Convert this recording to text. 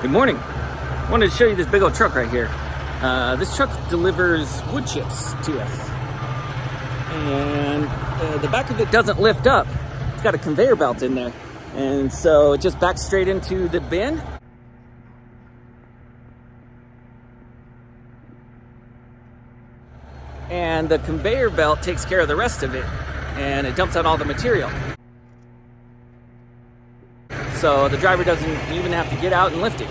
Good morning. Wanted to show you this big old truck right here. Uh, this truck delivers wood chips to us. And uh, the back of it doesn't lift up. It's got a conveyor belt in there. And so it just backs straight into the bin. And the conveyor belt takes care of the rest of it. And it dumps out all the material. So the driver doesn't even have to get out and lift it.